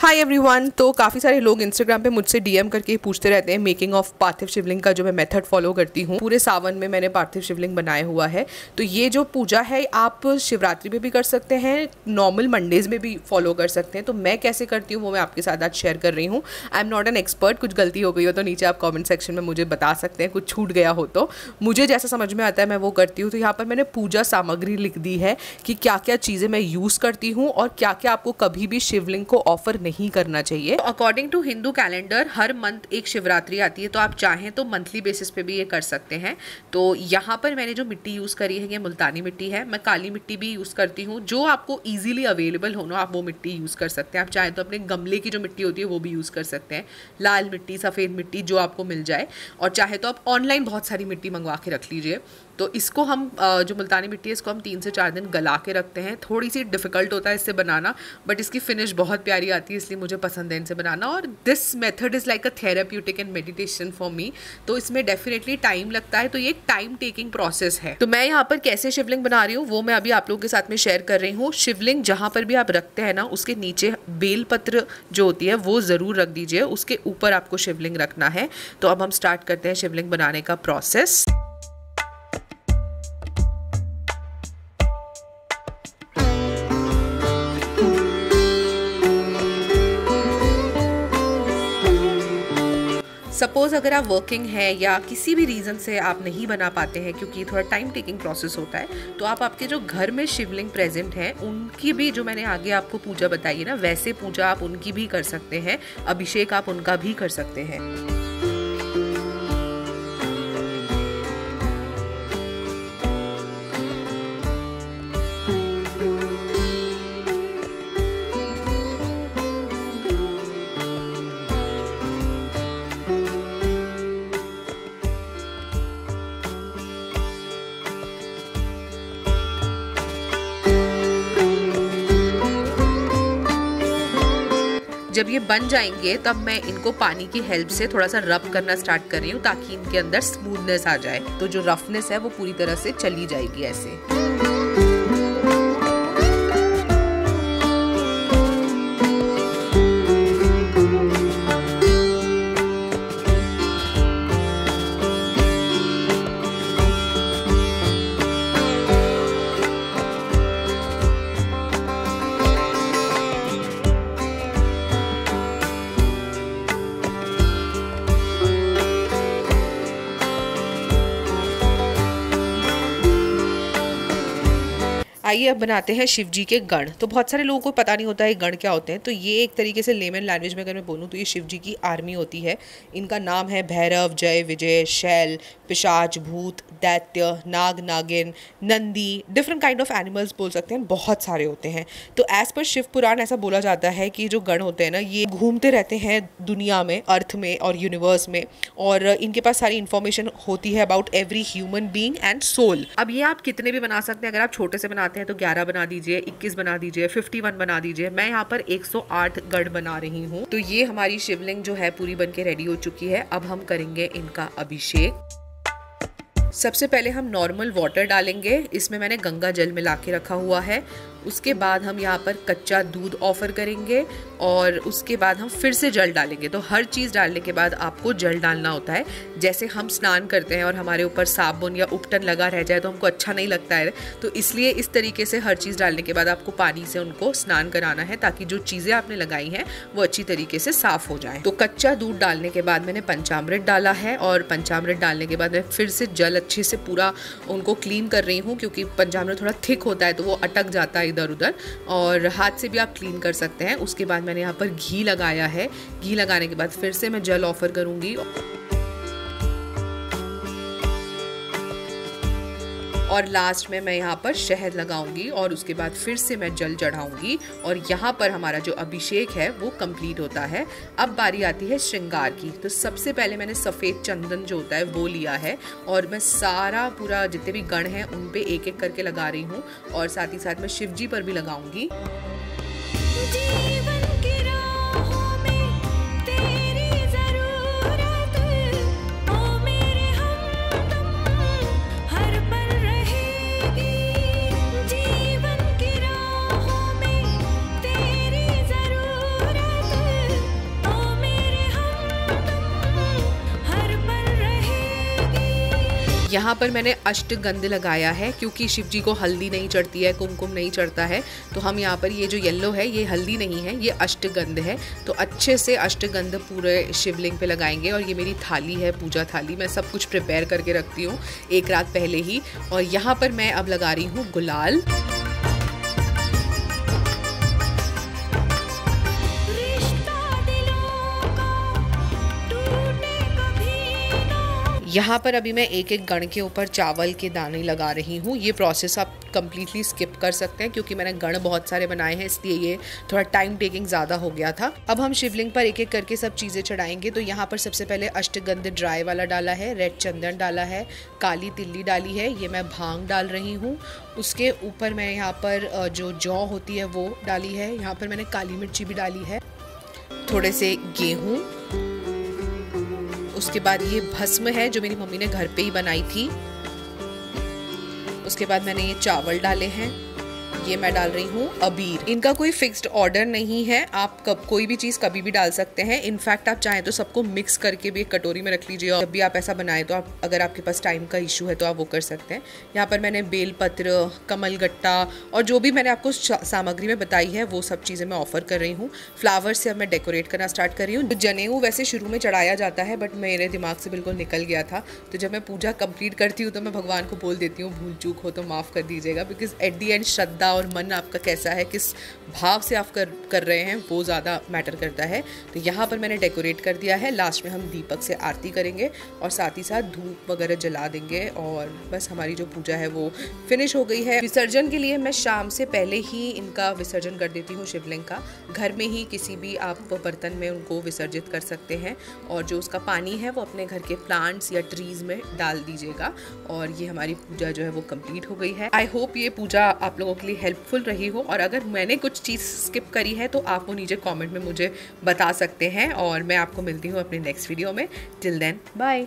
Hi everyone तो काफ़ी सारे लोग इंस्टाग्राम पे मुझसे डीएम करके पूछते रहते हैं मेकिंग ऑफ़ पार्थिव शिवलिंग का जो मैं मेथड फॉलो करती हूँ। पूरे सावन में मैंने पार्थिव शिवलिंग बनाया हुआ है। तो ये जो पूजा है, आप शिवरात्रि में भी कर सकते हैं नॉर्मल मंडेज में भी फॉलो कर सकते हैं। तो मैं कैसे करती हूँ, वो मैं आपके साथ आज शेयर कर रही हूँ। I am not an expert कुछ गलती हो गई हो तो नीचे आप कॉमेंट सेक्शन में मुझे बता सकते हैं, कुछ छूट गया हो तो। मुझे जैसा समझ में आता है, मैं वो करती हूँ। तो यहाँ पर मैंने पूजा सामग्री लिख दी है कि क्या क्या चीज़ें मैं यूज़ करती हूँ और क्या क्या आपको कभी भी शिवलिंग को ऑफ़र नहीं करना चाहिए। चाहिए अकॉर्डिंग टू हिंदू कैलेंडर हर मंथ एक शिवरात्रि आती है तो आप चाहें तो मंथली बेसिस पे भी ये कर सकते हैं। तो यहाँ पर मैंने जो मिट्टी यूज़ करी है, ये मुल्तानी मिट्टी है, मैं काली मिट्टी भी यूज़ करती हूँ, जो आपको ईजिली अवेलेबल हो ना, आप वो मिट्टी यूज़ कर सकते हैं। आप चाहें तो अपने गमले की जो मिट्टी होती है, वो भी यूज़ कर सकते हैं। लाल मिट्टी, सफ़ेद मिट्टी, जो आपको मिल जाए। और चाहे तो आप ऑनलाइन बहुत सारी मिट्टी मंगवा के रख लीजिए। तो इसको हम जो मुल्तानी मिट्टी है, इसको हम तीन से चार दिन गला के रखते हैं। थोड़ी सी डिफ़िकल्ट होता है इससे बनाना बट इसकी फिनिश बहुत प्यारी आती है। इसलिए मुझे पसंद है इनसे बनाना और this method is like a therapeutic and meditation for me तो इसमें डेफिनेटली टाइम लगता है तो ये एक टाइम टेकिंग प्रोसेस है। तो मैं यहाँ पर कैसे शिवलिंग बना रही हूँ, वो मैं अभी आप लोगों के साथ में शेयर कर रही हूँ। शिवलिंग जहाँ पर भी आप रखते हैं ना, उसके नीचे बेलपत्र जो होती है, वो ज़रूर रख दीजिए, उसके ऊपर आपको शिवलिंग रखना है। तो अब हम स्टार्ट करते हैं शिवलिंग बनाने का प्रोसेस सपोज़ अगर आप वर्किंग है या किसी भी रीज़न से आप नहीं बना पाते हैं, क्योंकि थोड़ा टाइम टेकिंग प्रोसेस होता है तो आप आपके जो घर में शिवलिंग प्रेजेंट हैं, उनकी भी जो मैंने आगे आपको पूजा बताई है ना, वैसे पूजा आप उनकी भी कर सकते हैं, अभिषेक आप उनका भी कर सकते हैं। जब ये बन जाएँगे, तब मैं इनको पानी की हेल्प से थोड़ा सा रब करना स्टार्ट कर रही हूँ, ताकि इनके अंदर स्मूथनेस आ जाए। तो जो रफनेस है, वो पूरी तरह से चली जाएगी ऐसे। आइए अब बनाते हैं शिव जी के गण। तो बहुत सारे लोगों को पता नहीं होता है गण क्या होते हैं। तो ये एक तरीके से लेमन लैंग्वेज में अगर मैं बोलूँ तो ये शिव जी की आर्मी होती है। इनका नाम है भैरव, जय विजय, शैल, पिशाच, भूत, दैत्य, नाग, नागिन, Nandi different kind of animals बोल सकते हैं। बहुत सारे होते हैं। तो एज़ पर शिव पुराण ऐसा बोला जाता है कि जो गण होते हैं ना, ये घूमते रहते हैं दुनिया में अर्थ में और यूनिवर्स में। और इनके पास सारी इन्फॉर्मेशन होती है about every human being and soul अब ये आप कितने भी बना सकते हैं। अगर आप छोटे से बनाते हैं तो 11 बना दीजिए 21 बना दीजिए 51 बना दीजिए। मैं यहाँ पर 108 गढ़ बना रही हूँ। तो ये हमारी शिवलिंग जो है पूरी बन के रेडी हो चुकी है। अब हम करेंगे इनका अभिषेक। सबसे पहले हम नॉर्मल वाटर डालेंगे। इसमें मैंने गंगा जल मिला के रखा हुआ है। उसके बाद हम यहाँ पर कच्चा दूध ऑफ़र करेंगे और उसके बाद हम फिर से जल डालेंगे। तो हर चीज़ डालने के बाद आपको जल डालना होता है। जैसे हम स्नान करते हैं और हमारे ऊपर साबुन या उपटन लगा रह जाए तो हमको अच्छा नहीं लगता है। तो इसलिए इस तरीके से हर चीज़ डालने के बाद आपको पानी से उनको स्नान कराना है ताकि जो चीज़ें आपने लगाई हैं, वो अच्छी तरीके से साफ़ हो जाए। तो कच्चा दूध डालने के बाद मैंने पंचामृत डाला है और पंचामृत डालने के बाद मैं फिर से जल अच्छे से पूरा उनको क्लीन कर रही हूँ, क्योंकि पंजामृत थोड़ा थिक होता है तो वो अटक जाता है इधर उधर और हाथ से भी आप क्लीन कर सकते हैं। उसके बाद मैंने यहाँ पर घी लगाया है। घी लगाने के बाद फिर से मैं जल ऑफ़र करूँगी। और लास्ट में मैं यहाँ पर शहद लगाऊँगी और उसके बाद फिर से मैं जल चढ़ाऊँगी और यहाँ पर हमारा जो अभिषेक है, वो कंप्लीट होता है। अब बारी आती है श्रृंगार की। तो सबसे पहले मैंने सफ़ेद चंदन जो होता है, वो लिया है और मैं सारा पूरा जितने भी गण हैं, उन पे एक एक करके लगा रही हूँ और साथ ही साथ मैं शिव जी पर भी लगाऊँगी। यहाँ पर मैंने अष्टगंध लगाया है, क्योंकि शिव जी को हल्दी नहीं चढ़ती है, कुमकुम नहीं चढ़ता है तो हम यहाँ पर ये जो येल्लो है, ये हल्दी नहीं है, ये अष्टगंध है। तो अच्छे से अष्टगंध पूरे शिवलिंग पे लगाएँगे, और ये मेरी थाली है, पूजा थाली, मैं सब कुछ प्रिपेयर करके रखती हूँ, एक रात पहले ही। और यहाँ पर मैं अब लगा रही हूँ गुलाल। यहाँ पर अभी मैं एक एक गण के ऊपर चावल के दाने लगा रही हूँ। ये प्रोसेस आप कम्प्लीटली स्किप कर सकते हैं क्योंकि मैंने गण बहुत सारे बनाए हैं, इसलिए ये थोड़ा टाइम टेकिंग ज़्यादा हो गया था। अब हम शिवलिंग पर एक एक करके सब चीज़ें चढ़ाएँगे। तो यहाँ पर सबसे पहले अष्टगंध ड्राई वाला डाला है रेड चंदन डाला है, काली तिल्ली डाली है, ये मैं भाँग डाल रही हूँ। उसके ऊपर मैं यहाँ पर जो जौ होती है वो डाली है। यहाँ पर मैंने काली मिर्ची भी डाली है। थोड़े से गेहूँ उसके बाद ये भस्म है जो मेरी मम्मी ने घर पे ही बनाई थी। उसके बाद मैंने ये चावल डाले हैं। ये मैं डाल रही हूँ अबीर। इनका कोई फिक्स्ड ऑर्डर नहीं है। आप कब कोई भी चीज़ कभी भी डाल सकते हैं। इनफैक्ट आप चाहें तो सबको मिक्स करके भी एक कटोरी में रख लीजिए और जब भी आप ऐसा बनाए तो आप अगर आपके पास टाइम का इशू है तो आप वो कर सकते हैं। यहाँ पर मैंने बेल पत्र, कमल गट्टा और जो भी मैंने आपको सामग्री में बताई है, वो सब चीज़ें मैं ऑफ़र कर रही हूँ। फ्लावर से अब मैं डेकोरेट करना स्टार्ट कर रही हूँ। जनेऊ वैसे शुरू में चढ़ाया जाता है बट मेरे दिमाग से बिल्कुल निकल गया था। तो जब मैं पूजा कंप्लीट करती हूँ तो मैं भगवान को बोल देती हूँ, भूल चूक हो तो माफ़ कर दीजिएगा बिकॉज़ एट दी एंड श्रद्धा मन आपका कैसा है, किस भाव से आप कर कर रहे हैं, वो ज़्यादा मैटर करता है। तो यहाँ पर मैंने डेकोरेट कर दिया है। लास्ट में हम दीपक से आरती करेंगे और साथ ही साथ धूप वगैरह जला देंगे और बस हमारी जो पूजा है वो फिनिश हो गई है। विसर्जन के लिए मैं शाम से पहले ही इनका विसर्जन कर देती हूँ शिवलिंग का। घर में ही किसी भी आप बर्तन में उनको विसर्जित कर सकते हैं और जो उसका पानी है वो अपने घर के प्लांट्स या ट्रीज़ में डाल दीजिएगा और ये हमारी पूजा जो है वो कंप्लीट हो गई है। आई होप ये पूजा आप लोगों के लिए हेल्पफुल रही हो और अगर मैंने कुछ चीज़ स्किप करी है तो आप वो नीचे कमेंट में मुझे बता सकते हैं और मैं आपको मिलती हूँ अपने नेक्स्ट वीडियो में। Till then bye